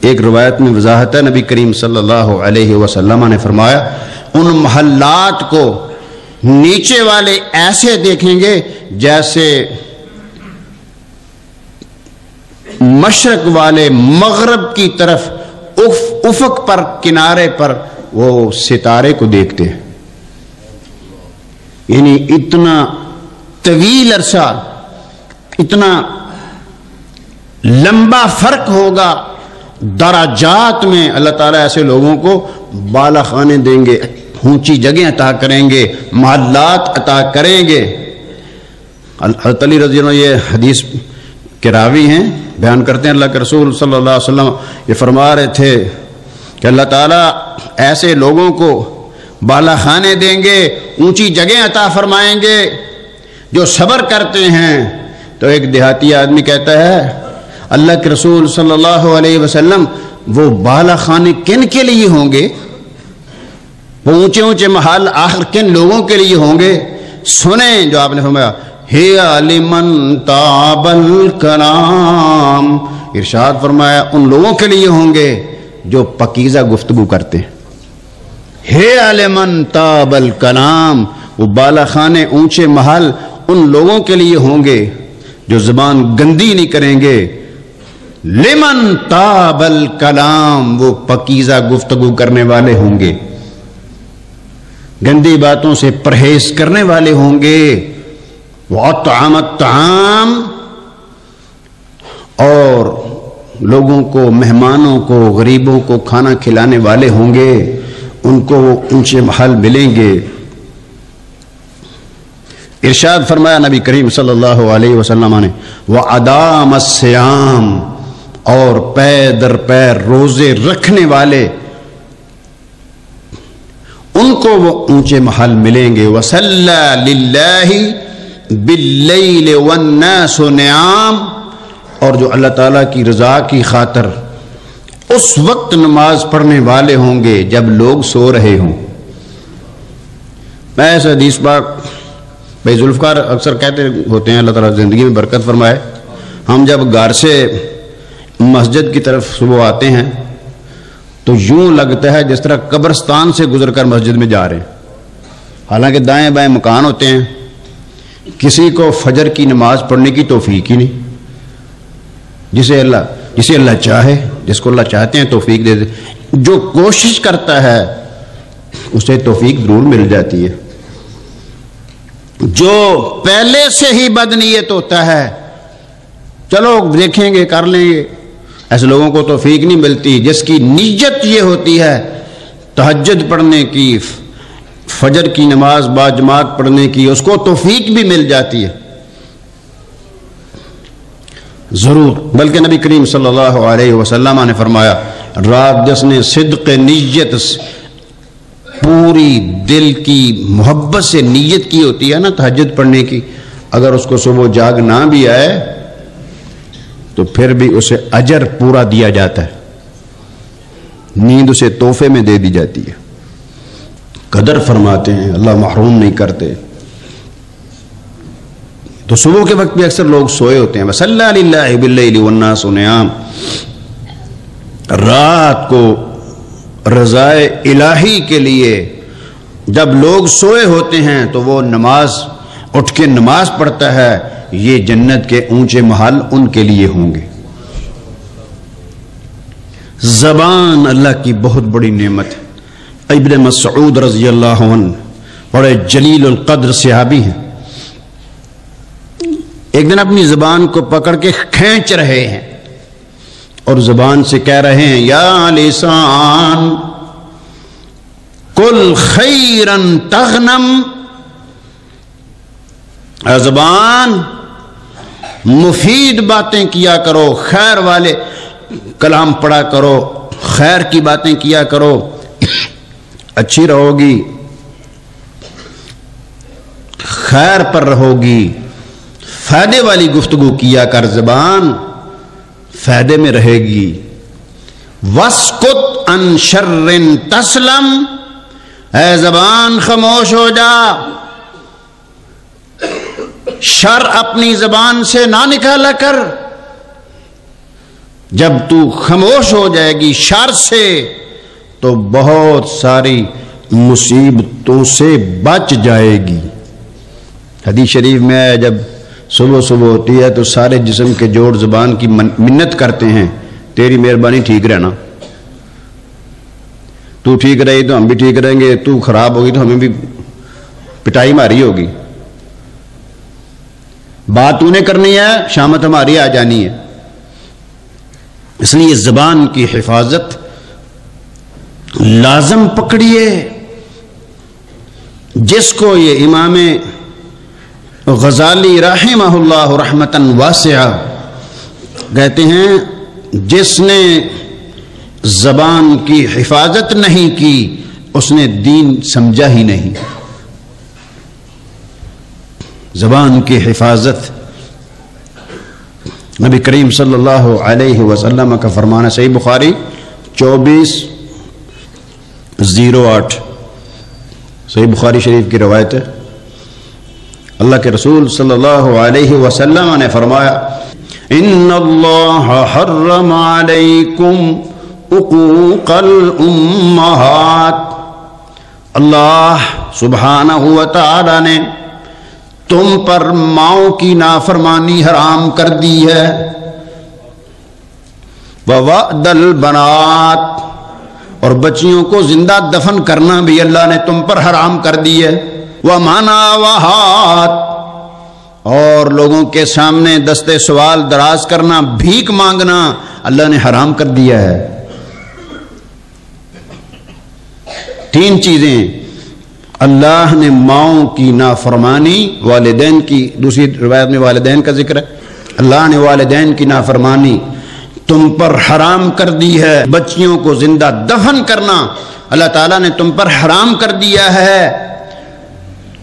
ایک روایت میں وضاحت ہے، نبی کریم صلی اللہ علیہ وسلم نے فرمایا، ان محلات کو نیچے والے ایسے دیکھیں گے جیسے مشرق والے مغرب کی طرف اف افق پر کنارے پر وہ ستارے کو دیکھتے ہیں۔ یعنی اتنا طویل عرصہ، اتنا لمبا فرق ہوگا دراجات میں اللہ تعالیٰ ایسے لوگوں کو بالا خانے دیں گے، اونچی جگہیں عطا کریں گے، محلات عطا کریں گے۔ حضرت علی رضی اللہ یہ حدیث کے راوی ہیں، بیان کرتے ہیں اللہ کے رسول صلی اللہ علیہ وسلم، یہ فرما رہے تھے کہ اللہ تعالیٰ ایسے لوگوں کو بالا خانے دیں گے، اونچی جگہ عطا فرمائیں گے جو صبر کرتے ہیں۔ تو ایک دیہاتی آدمی کہتا ہے، اللہ کے رسول صلی اللہ علیہ وسلم، وہ بالا خانے کن کے لیے ہوں گے؟ وہ اونچے اونچے محل آخر کن لوگوں کے لیے ہوں گے؟ سنیں جو آپ نے فرمایا۔ لمن تابل کلام ارشاد فرمایا، ان لوگوں کے لیے ہوں گے جو پکیزہ گفتگو کرتے ہیں۔ لمن تابل کلام وہ بالا خانے اونچے محل ان لوگوں کے لیے ہوں گے جو زبان گندی نہیں کریں گے۔ لمن تابل کلام وہ پکیزہ گفتگو کرنے والے ہوں گے۔ گندی باتوں سے پرہیز کرنے والے ہوں گے۔ تعام اور لوگوں کو، مہمانوں کو، غریبوں کو کھانا کھلانے والے ہوں گے، ان کو وہ اونچے محل ملیں گے۔ ارشاد فرمایا نبی کریم صلی اللہ علیہ وسلم نے وہ ادام سیام اور پے در پیر روزے رکھنے والے، ان کو وہ اونچے محل ملیں گے۔ نعام، اور جو اللہ تعالیٰ کی رضا کی خاطر اس وقت نماز پڑھنے والے ہوں گے جب لوگ سو رہے ہوں۔ میں ایسا حدیث پاک بھائی ذوالفقار اکثر کہتے ہوتے ہیں، اللہ تعالیٰ زندگی میں برکت فرمائے۔ ہم جب گھر سے مسجد کی طرف صبح آتے ہیں تو یوں لگتا ہے جس طرح قبرستان سے گزر کر مسجد میں جا رہے ہیں۔ حالانکہ دائیں بائیں مکان ہوتے ہیں کسی کو فجر کی نماز پڑھنے کی توفیق ہی نہیں۔ جسے اللہ جسے اللہ چاہے، جس کو اللہ چاہتے ہیں توفیق دے دے۔ جو کوشش کرتا ہے، اسے توفیق ضرور مل جاتی ہے۔ جو پہلے سے ہی بدنیت ہوتا ہے، چلو دیکھیں گے، کر لیں گے۔ ایسے لوگوں کو توفیق نہیں ملتی، جس کی نیت یہ ہوتی ہے، تہجد پڑھنے کی فجر کی نماز با جماعت پڑھنے کی اس کو توفیق بھی مل جاتی ہے۔ ضرور۔ بلکہ نبی کریم صلی اللہ علیہ وسلم نے فرمایا، رات جس نے صدق نیت، پوری دل کی محبت سے نیت کی ہوتی ہے نا تہجد پڑھنے کی، اگر اس کو صبح جاگ نہ بھی آئے، تو پھر بھی اسے اجر پورا دیا جاتا ہے۔ نیند اسے تحفے میں دے دی جاتی ہے۔ قدر فرماتے ہیں، اللہ محروم نہیں کرتے۔ تو صبح کے وقت بھی اکثر لوگ سوئے ہوتے ہیں۔ بس اللہ سنیام رات کو رضائے الہی کے لیے جب لوگ سوئے ہوتے ہیں تو وہ نماز، اٹھ کے نماز پڑھتا ہے۔ یہ جنت کے اونچے محل ان کے لیے ہوں گے۔ زبان اللہ کی بہت بڑی نعمت ہے۔ ابن مسعود رضی اللہ عنہ، بڑے جلیل القدر صحابی ہیں۔ ایک دن اپنی زبان کو پکڑ کے کھینچ رہے ہیں اور زبان سے کہہ رہے ہیں، یا لسان کل خیرن تغنم۔ زبان، مفید باتیں کیا کرو، خیر والے کلام پڑھا کرو، خیر کی باتیں کیا کرو۔ اچھی رہو گی۔ خیر پر رہو گی۔ فائدے والی گفتگو کیا کر زبان، فائدے میں رہے گی۔ وسکت ان شرن تسلم۔ اے زبان، خاموش ہو جا۔ شر اپنی زبان سے نہ نکالا کر۔ جب تو خاموش ہو جائے گی شر سے۔ تو بہت ساری مصیبتوں سے بچ جائے گی۔ حدیث شریف میں آیا، جب صبح صبح ہوتی ہے تو سارے جسم کے جوڑ زبان کی منت کرتے ہیں۔ تیری مہربانی ٹھیک رہنا۔ تو ٹھیک رہی تو ہم بھی ٹھیک رہیں گے۔ تو خراب ہوگی تو ہمیں بھی پٹائی ماری ہوگی۔ بات تو نے کرنی ہے، شامت ہماری آ جانی ہے۔ اس لیے زبان کی حفاظت لازم پکڑیے۔ جس کو یہ امام غزالی رحمہ اللہ رحمتن واسعہ کہتے ہیں، جس نے زبان کی حفاظت نہیں کی، اس نے دین سمجھا ہی نہیں۔ زبان کی حفاظت۔ نبی کریم صلی اللہ علیہ وسلم کا فرمانا صحیح بخاری، چوبیس زیرو آٹھ۔ صحیح بخاری شریف کی روایت ہے۔ اللہ کے رسول صلی اللہ علیہ وسلم نے فرمایا، ان اللہ حرم علیکم عقوق الامہات۔ اللہ سبحانہ و تعالی نے تم پر ماؤں کی نافرمانی حرام کر دی ہے۔ وَوَعْدَ الْبَنَاتِ۔ اور بچیوں کو زندہ دفن کرنا بھی اللہ نے تم پر حرام کر دی ہے۔ وہ مانا اور لوگوں کے سامنے دستے سوال دراز کرنا، بھیک مانگنا اللہ نے حرام کر دیا ہے۔ تین چیزیں۔ اللہ نے ماؤں کی نافرمانی، والدین کی، دوسری روایت میں والدین کا ذکر ہے۔ اللہ نے والدین کی نافرمانی۔ تم پر حرام کر دی ہے۔ بچیوں کو زندہ دفن کرنا۔ اللہ تعالیٰ نے تم پر حرام کر دیا ہے۔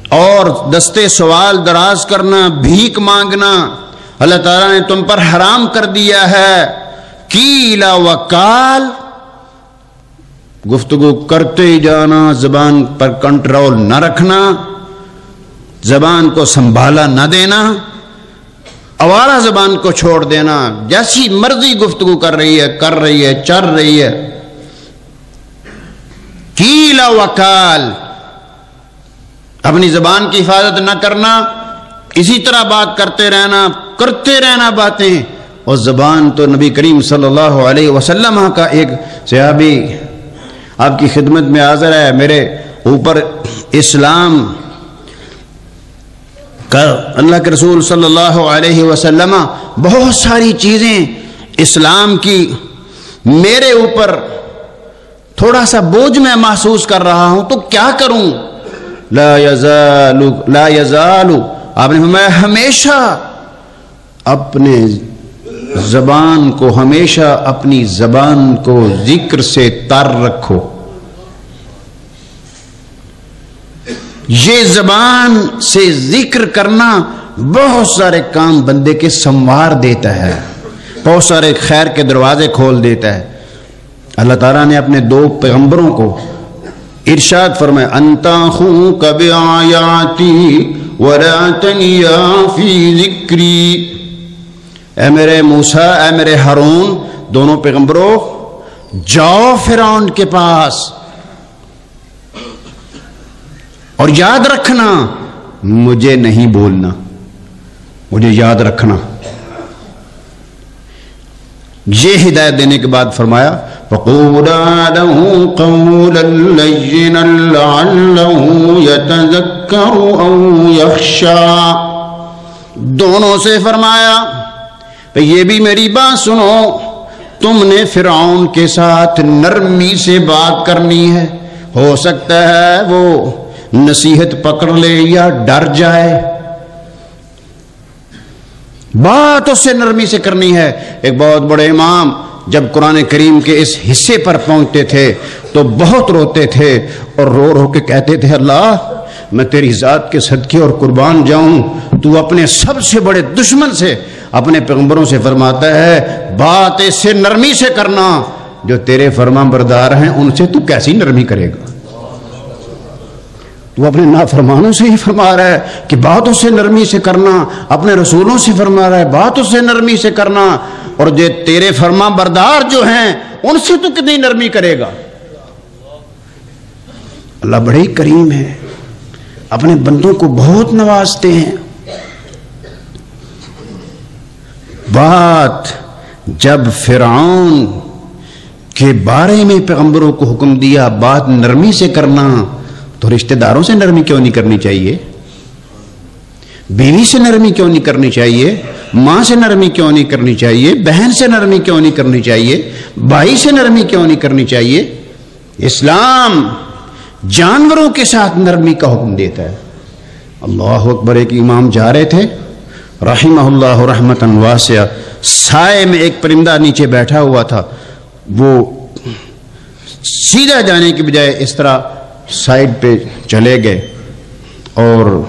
اور دستے سوال دراز کرنا، بھیک مانگنا۔ اللہ تعالیٰ نے تم پر حرام کر دیا ہے۔ کیلا وکال گفتگو کرتے جانا، زبان پر کنٹرول نہ رکھنا۔ زبان کو سنبھالا نہ دینا۔ اوارا زبان کو چھوڑ دینا، جیسی مرضی گفتگو کر رہی ہے، کر رہی ہے، چر رہی ہے۔ کیلا وکال، اپنی زبان کی حفاظت نہ کرنا، اسی طرح بات کرتے رہنا کرتے رہنا باتیں۔ اور زبان تو نبی کریم صلی اللہ علیہ وسلم کا ایک صحابی آپ کی خدمت میں حاضر ہے، میرے اوپر اسلام اللہ کے رسول صلی اللہ علیہ وسلم بہت ساری چیزیں اسلام کی میرے اوپر تھوڑا سا بوجھ میں محسوس کر رہا ہوں، تو کیا کروں؟ لا یزالو لا یزالو۔ آپ نے میں ہمیشہ اپنے زبان کو، ہمیشہ اپنی زبان کو ذکر سے تر رکھو۔ یہ زبان سے ذکر کرنا بہت سارے کام بندے کے سنوار دیتا ہے۔ بہت سارے خیر کے دروازے کھول دیتا ہے۔ اللہ تعالیٰ نے اپنے دو پیغمبروں کو ارشاد فرمایا، انتا خوں کب آیاتی وراتنیا فی ذکری۔ اے میرے موسیٰ، اے میرے ہارون، دونوں پیغمبروں، جاؤ فرعون کے پاس۔ اور یاد رکھنا، مجھے نہیں بولنا، مجھے یاد رکھنا۔ یہ ہدایت دینے کے بعد فرمایا دونوں سے فرمایا یہ بھی میری بات سنو، تم نے فرعون کے ساتھ نرمی سے بات کرنی ہے، ہو سکتا ہے وہ نصیحت پکڑ لے یا ڈر جائے۔ بات اس سے نرمی سے کرنی ہے۔ ایک بہت بڑے امام جب قرآن کریم کے اس حصے پر پہنچتے تھے تو بہت روتے تھے اور رو رو کے کہتے تھے، اللہ، میں تیری ذات کے صدقے اور قربان جاؤں۔ تو اپنے سب سے بڑے دشمن سے اپنے پیغمبروں سے فرماتا ہے، بات اس سے نرمی سے کرنا۔ جو تیرے فرما بردار ہیں، ان سے تو کیسی نرمی کرے گا؟ وہ اپنے نافرمانوں سے ہی فرما رہا ہے کہ باتوں سے نرمی سے کرنا، اپنے رسولوں سے فرما رہا ہے، باتوں سے نرمی سے کرنا۔ اور جو تیرے فرما بردار جو ہیں، ان سے تو کتنی نرمی کرے گا؟ اللہ بڑے کریم ہے۔ اپنے بندوں کو بہت نوازتے ہیں۔ بات جب فرعون کے بارے میں پیغمبروں کو حکم دیا، بات نرمی سے کرنا تو رشتہ داروں سے نرمی کیوں نہیں کرنی چاہیے؟ بیوی سے نرمی کیوں نہیں کرنی چاہیے؟ ماں سے نرمی کیوں نہیں کرنی چاہیے؟ بہن سے نرمی کیوں نہیں کرنی چاہیے؟ بھائی سے نرمی کیوں نہیں کرنی چاہیے؟ اسلام جانوروں کے ساتھ نرمی کا حکم دیتا ہے۔ اللہ اکبر، ایک امام جا رہے تھے، رحمہ اللہ رحمت واسعہ، سائے میں ایک پرندہ نیچے بیٹھا ہوا تھا۔ وہ سیدھا جانے کی بجائے اس طرح سائڈ پہ چلے گئے اور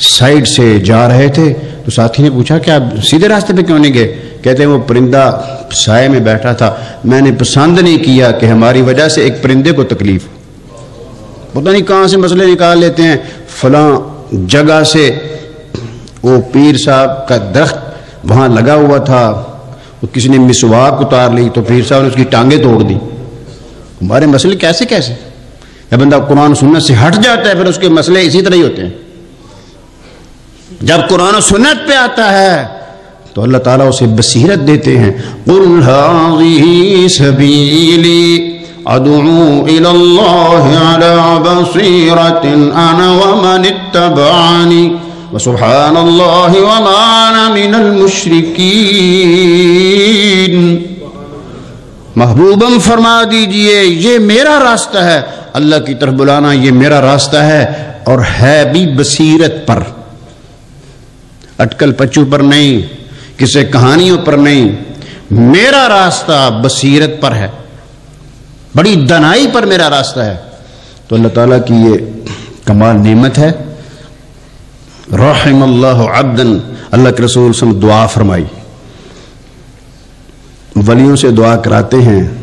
سائڈ سے جا رہے تھے تو ساتھی نے پوچھا کہ آپ سیدھے راستے پہ کیوں نہیں گئے؟ کہتے ہیں وہ پرندہ سائے میں بیٹھا تھا۔ میں نے پسند نہیں کیا کہ ہماری وجہ سے ایک پرندے کو تکلیف پتہ نہیں کہاں سے مسئلے نکال لیتے ہیں۔ فلاں جگہ سے وہ پیر صاحب کا درخت وہاں لگا ہوا تھا۔ وہ کسی نے مسواک اتار لی تو پیر صاحب نے اس کی ٹانگیں توڑ دی ہمارے مسئلے کیسے کیسے؟ یا بندہ قرآن سنت سے ہٹ جاتا ہے، پھر اس کے مسئلے اسی طرح ہی ہوتے ہیں۔ جب قرآن و سنت پہ آتا ہے، تو اللہ تعالیٰ اسے بصیرت دیتے ہیں۔ قُلْ هَذِهِ سَبِيلِي ادعو الى الله على بصيرة انا ومن اتبعني وسبحان الله وما انا من المشركين۔ محبوبم فرما دیجیے، یہ میرا راستہ ہے۔ اللہ کی طرف بلانا یہ میرا راستہ ہے اور ہے بھی بصیرت پر۔ اٹکل پچو پر نہیں کسی کہانیوں پر نہیں، میرا راستہ بصیرت پر ہے۔ بڑی دنائی پر میرا راستہ ہے۔ تو اللہ تعالیٰ کی یہ کمال نعمت ہے۔ رحم اللہ عبدن، اللہ کے رسول سم دعا فرمائی۔ ولیوں سے دعا کراتے ہیں۔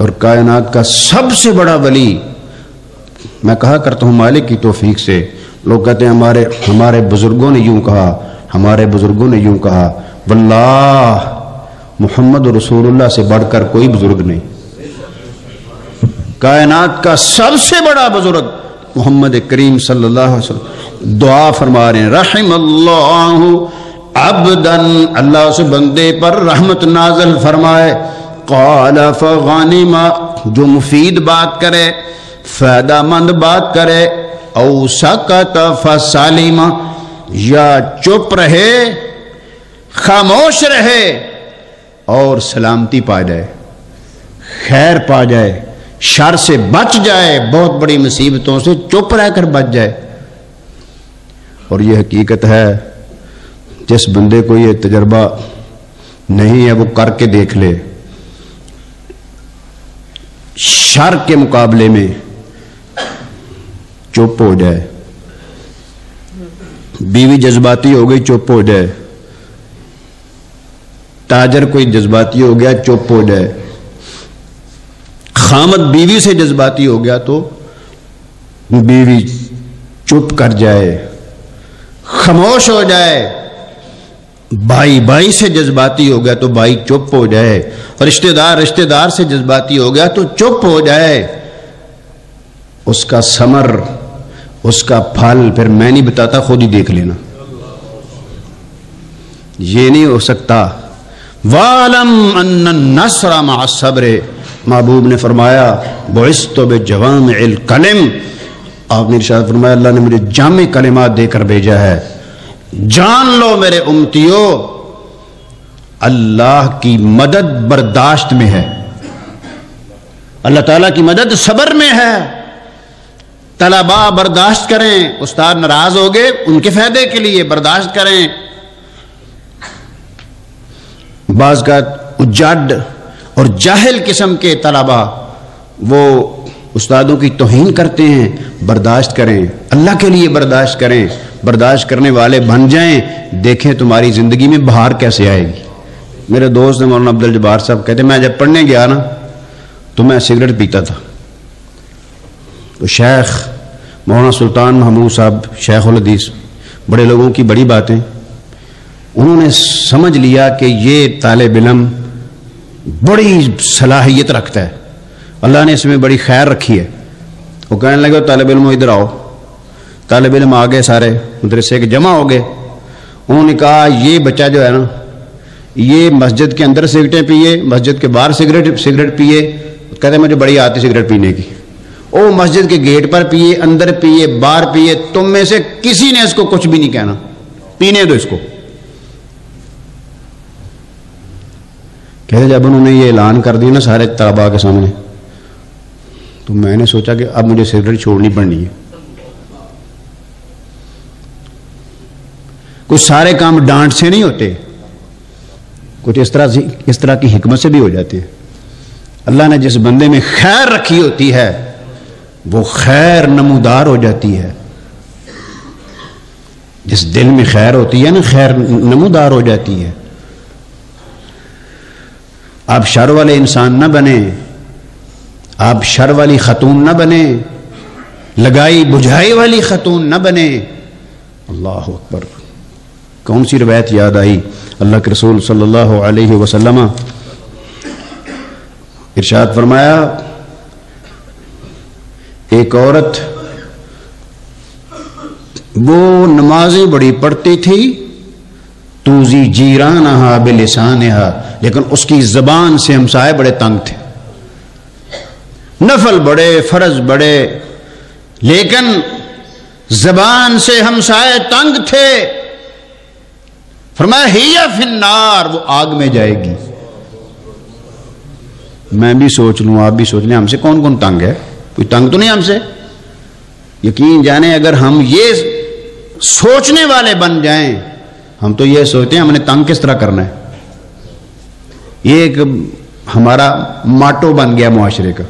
اور کائنات کا سب سے بڑا ولی میں کہا کرتا ہوں مالک کی توفیق سے۔ لوگ کہتے ہیں ہمارے ہمارے بزرگوں نے یوں کہا، ہمارے بزرگوں نے یوں کہا۔ واللہ، محمد رسول اللہ سے بڑھ کر کوئی بزرگ نہیں۔ کائنات کا سب سے بڑا بزرگ محمد کریم صلی اللہ علیہ وسلم۔ دعا فرما رہے ہیں رحم اللہ عبدن اللہ اس بندے پر رحمت نازل فرمائے۔ قال فغانم جو مفید بات کرے فائدہ مند بات کرے، او سکت فسالم یا چپ رہے، خاموش رہے، اور سلامتی پا جائے، خیر پا جائے، شر سے بچ جائے، بہت بڑی مصیبتوں سے چپ رہ کر بچ جائے۔ اور یہ حقیقت ہے، جس بندے کو یہ تجربہ نہیں ہے، وہ کر کے دیکھ لے۔ شر کے مقابلے میں چپ ہو جائے۔ بیوی جذباتی ہو گئی، چپ ہو جائے۔ تاجر کوئی جذباتی ہو گیا، چپ ہو جائے۔ خامد بیوی سے جذباتی ہو گیا تو بیوی چپ کر جائے۔ خاموش ہو جائے۔ بھائی بھائی سے جذباتی ہو گیا تو بھائی چپ ہو جائے رشتہ دار رشتہ دار سے جذباتی ہو گیا تو چپ ہو جائے۔ اس کا سمر، اس کا پھل پھر میں نہیں بتاتا، خود ہی دیکھ لینا۔ یہ نہیں ہو سکتا۔ والم ان النصر مع الصبر۔ محبوب نے فرمایا بوئس تو بے جوام آپ نے ارشاد فرمایا، اللہ نے مجھے جامع کلمات دے کر بھیجا ہے۔ جان لو میرے امتیو، اللہ کی مدد برداشت میں ہے۔ اللہ تعالیٰ کی مدد صبر میں ہے۔ طلبا برداشت کریں، استاد ناراض ہو گئے، ان کے فائدے کے لیے برداشت کریں۔ بعض کا اجاڈ اور جاہل قسم کے طلبا وہ استادوں کی توہین کرتے ہیں، برداشت کریں۔ اللہ کے لیے برداشت کریں۔ برداشت کرنے والے بن جائیں، دیکھیں تمہاری زندگی میں بہار کیسے آئے گی۔ میرے دوست مولانا عبد الجبار صاحب، کہتے میں جب پڑھنے گیا نا، تو میں سگریٹ پیتا تھا۔ تو شیخ مولانا سلطان محمود صاحب، شیخ الحدیث، بڑے لوگوں کی بڑی باتیں۔ انہوں نے سمجھ لیا کہ یہ طالب علم بڑی صلاحیت رکھتا ہے۔ اللہ نے اس میں بڑی خیر رکھی ہے۔ وہ کہنے لگے، طالب علم، ادھر آؤ۔ طالب علم آ گئے سارے، مدرسے کے جمع ہو گئے۔ انہوں نے کہا، یہ بچہ جو ہے نا، یہ مسجد کے اندر سگریٹیں پیے، مسجد کے باہر سگریٹ سگریٹ پیے۔ کہتے ہیں، مجھے بڑی آتی سگریٹ پینے کی۔ او مسجد کے گیٹ پر پیے، اندر پیے، باہر پیے۔ تم میں سے کسی نے اس کو کچھ بھی نہیں کہنا۔ پینے دو اس کو۔ کہتے جب انہوں نے یہ اعلان کر دیا نا سارے طلبا کے سامنے، تو میں نے سوچا کہ اب مجھے سگریٹ چھوڑنی پڑنی ہے۔ کچھ سارے کام ڈانٹ سے نہیں ہوتے۔ کچھ اس طرح اس طرح کی حکمت سے بھی ہو جاتے۔ ہیں اللہ نے جس بندے میں خیر رکھی ہوتی ہے، وہ خیر نمودار ہو جاتی ہے۔ جس دل میں خیر ہوتی ہے نا، خیر نمودار ہو جاتی ہے۔ آپ شر والے انسان نہ بنے۔ آپ شر والی خاتون نہ بنے۔ لگائی بجھائی والی خاتون نہ بنے۔ اللہ اکبر۔ کون سی روایت یاد آئی؟ اللہ کے رسول صلی اللہ علیہ وسلم ارشاد فرمایا، ایک عورت وہ نمازیں بڑی پڑھتی تھی، توزی جیران ہا بلسان لیکن اس کی زبان سے ہمسائے بڑے تنگ تھے۔ نفل بڑے، فرض بڑے، لیکن زبان سے ہمسائے تنگ تھے۔ فرمایا، ہی فنار وہ آگ میں جائے گی۔ میں بھی سوچ لوں، آپ بھی سوچ لیں، ہم سے کون کون تنگ ہے؟ کوئی تنگ تو نہیں ہم سے؟ یقین جانے اگر ہم یہ سوچنے والے بن جائیں، ہم تو یہ سوچتے ہیں ہم نے تنگ کس طرح کرنا ہے؟ یہ ایک ہمارا ماٹو بن گیا معاشرے کا۔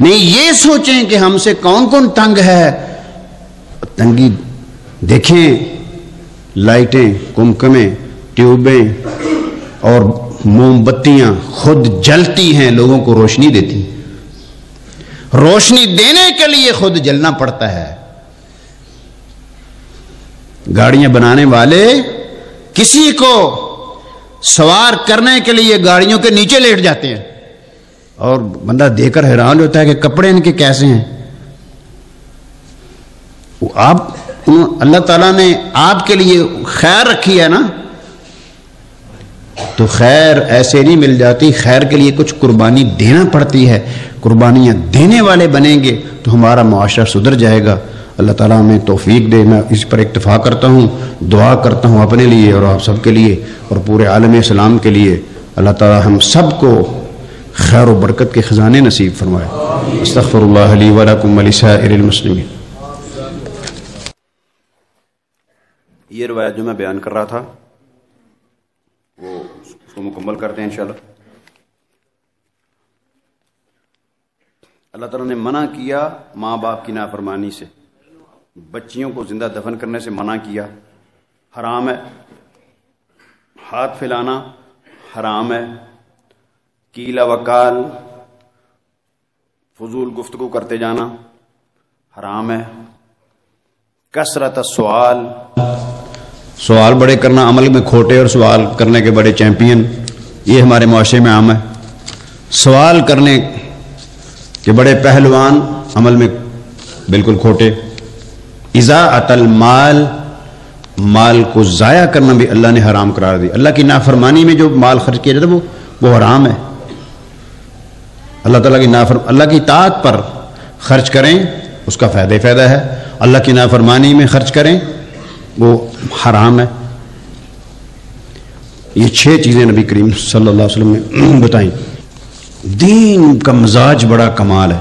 نہیں، یہ سوچیں کہ ہم سے کون کون تنگ ہے۔ تنگی دیکھیں۔ لائٹیں، کمکمیں، ٹیوبیں اور موم بتیاں خود جلتی ہیں، لوگوں کو روشنی دیتی روشنی دینے کے لیے خود جلنا پڑتا ہے۔ گاڑیاں بنانے والے کسی کو سوار کرنے کے لیے گاڑیوں کے نیچے لیٹ جاتے ہیں۔ اور بندہ دیکھ کر حیران ہوتا ہے کہ کپڑے ان کے کیسے ہیں؟ آپ اللہ تعالیٰ نے آپ کے لیے خیر رکھی ہے نا؟ تو خیر ایسے نہیں مل جاتی، خیر کے لیے کچھ قربانی دینا پڑتی ہے۔ قربانیاں دینے والے بنیں گے تو ہمارا معاشرہ سدھر جائے گا۔ اللہ تعالیٰ ہمیں توفیق دے۔ میں اس پر اکتفا کرتا ہوں، دعا کرتا ہوں اپنے لیے اور آپ سب کے لیے اور پورے عالم اسلام کے لیے۔ اللہ تعالیٰ ہم سب کو خیر و برکت کے خزانے نصیب فرمائے۔ استغفر اللہ علی ولکم علی سائر المسلمین۔ یہ روایت جو میں بیان کر رہا تھا، وہ اس کو مکمل کرتے ہیں انشاءاللہ۔ اللہ تعالیٰ نے منع کیا ماں باپ کی نافرمانی سے، بچیوں کو زندہ دفن کرنے سے منع کیا۔ حرام ہے، ہاتھ پھیلانا حرام ہے۔ کیلا وکال، فضول گفتگو کرتے جانا حرام ہے۔ کثرت سوال سوال بڑے کرنا عمل میں کھوٹے اور سوال کرنے کے بڑے چیمپئن، یہ ہمارے معاشرے میں عام ہے۔ سوال کرنے کے بڑے پہلوان عمل میں بالکل کھوٹے۔ ازا مال مال کو ضائع کرنا بھی اللہ نے حرام قرار دی اللہ کی نافرمانی میں جو مال خرچ کیا جاتا ہے، وہ وہ حرام ہے۔ اللہ تعالیٰ کی نافر، اللہ کی طاعت پر خرچ کریں، اس کا فائدہ فائدہ ہے۔ اللہ کی نافرمانی میں خرچ کریں وہ حرام ہے۔ یہ چھ چیزیں نبی کریم صلی اللہ علیہ وسلم نے بتائیں۔ دین کا مزاج بڑا کمال ہے۔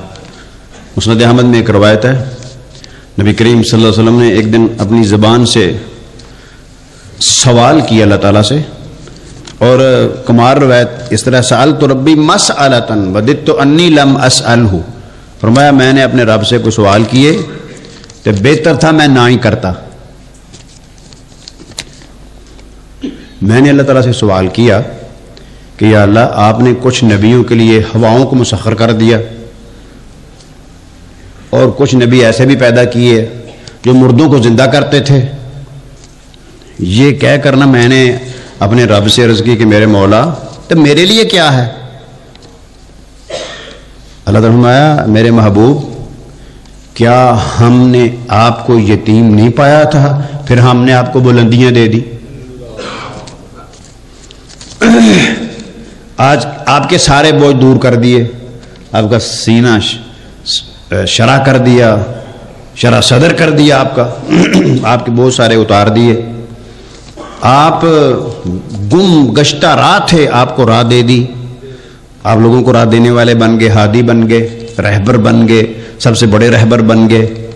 مسند احمد میں ایک روایت ہے۔ نبی کریم صلی اللہ علیہ وسلم نے ایک دن اپنی زبان سے سوال کیا اللہ تعالیٰ سے۔ اور کمار روایت اس طرح سال تو ربی مس علطن بدت تو انی لم اس فرمایا میں نے اپنے رب سے کوئی سوال کیے تو بہتر تھا میں نہ ہی کرتا میں نے اللہ تعالیٰ سے سوال کیا کہ یا اللہ، آپ نے کچھ نبیوں کے لیے ہواؤں کو مسخر کر دیا اور کچھ نبی ایسے بھی پیدا کیے جو مردوں کو زندہ کرتے تھے؟ یہ کہہ کرنا میں نے اپنے رب سے عرض کی کہ میرے مولا، تو میرے لیے کیا ہے؟ اللہ تعالیٰ میرے محبوب، کیا ہم نے آپ کو یتیم نہیں پایا تھا؟ پھر ہم نے آپ کو بلندیاں دے دی۔ آج آپ کے سارے بوجھ دور کر دیے۔ آپ کا سینہ شرح کر دیا، شرح صدر کر دیا آپ کا۔ آپ کے بہت سارے اتار دیے۔ آپ گم گشتہ راہ تھے، آپ کو راہ دے دی۔ آپ لوگوں کو راہ دینے والے بن گئے، ہادی بن گئے، رہبر بن گئے، سب سے بڑے رہبر بن گئے۔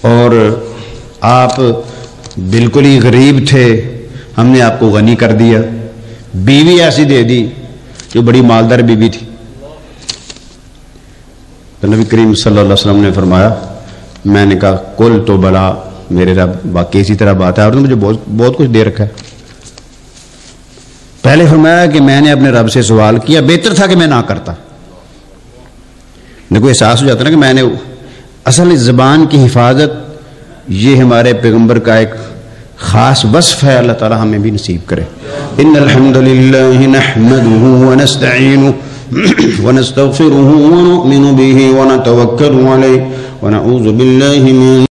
اور آپ بالکل ہی غریب تھے۔ ہم نے آپ کو غنی کر دیا۔ بیوی ایسی دے دی جو بڑی مالدار بیوی تھی۔ تو نبی کریم صلی اللہ علیہ وسلم نے فرمایا، میں نے کہا، کل تو بلا، میرے رب باقی اسی طرح بات ہے اور مجھے بہت بہت کچھ دے رکھا ہے۔ پہلے فرمایا کہ میں نے اپنے رب سے سوال کیا، بہتر تھا کہ میں نہ کرتا۔ دیکھو، احساس ہو جاتا نا کہ میں نے، اصل اس زبان کی حفاظت، یہ ہمارے پیغمبر کا ایک خاص وصف ہے اللہ تعالی ہمیں بھی نصیب کرے۔ ان الحمد للہ نحمده ونستعینه ونستغفره ونؤمن به ونتوکل علیه ونعوذ باللہ من